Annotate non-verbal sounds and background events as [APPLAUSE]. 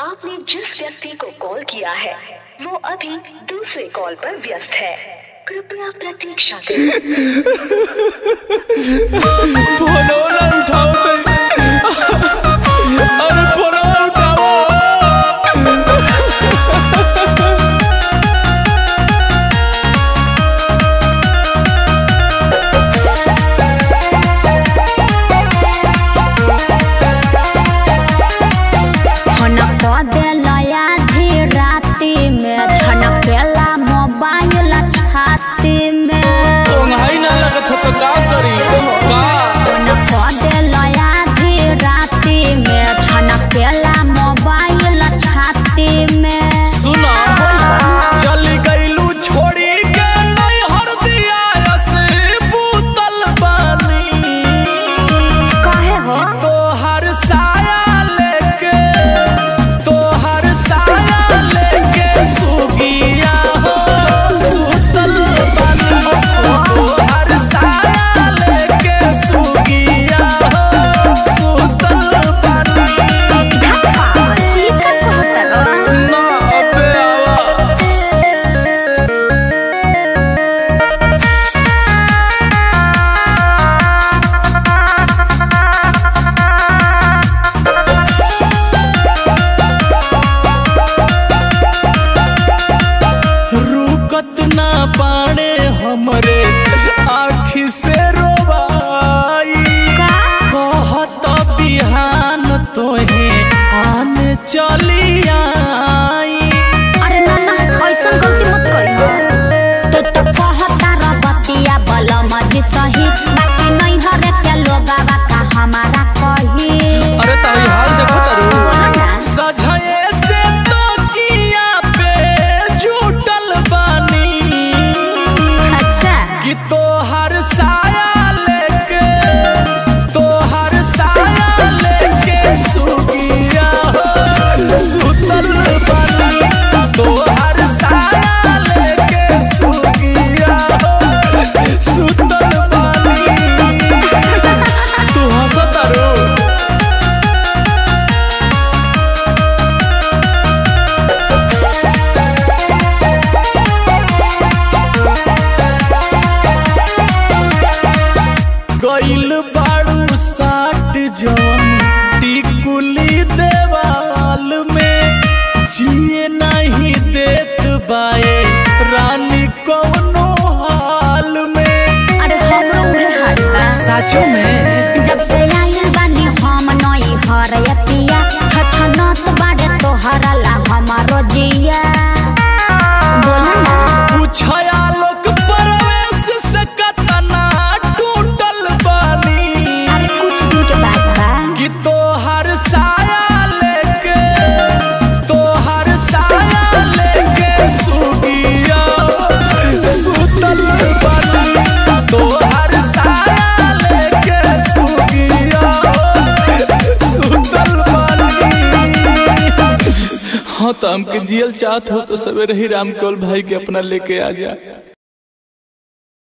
आपने जिस व्यक्ति को कॉल किया है, वो अभी दूसरे कॉल पर व्यस्त है। कृपया प्रतीक्षा करें। [LAUGHS] न तो दिलया हर साल कौनो हाल में? अरे हम हमरो उहे हाल बा सचो में। हाँ तो हमके जियल चाहत हो तो सवेरे ही रामकोल भाई के अपना लेके आ जा।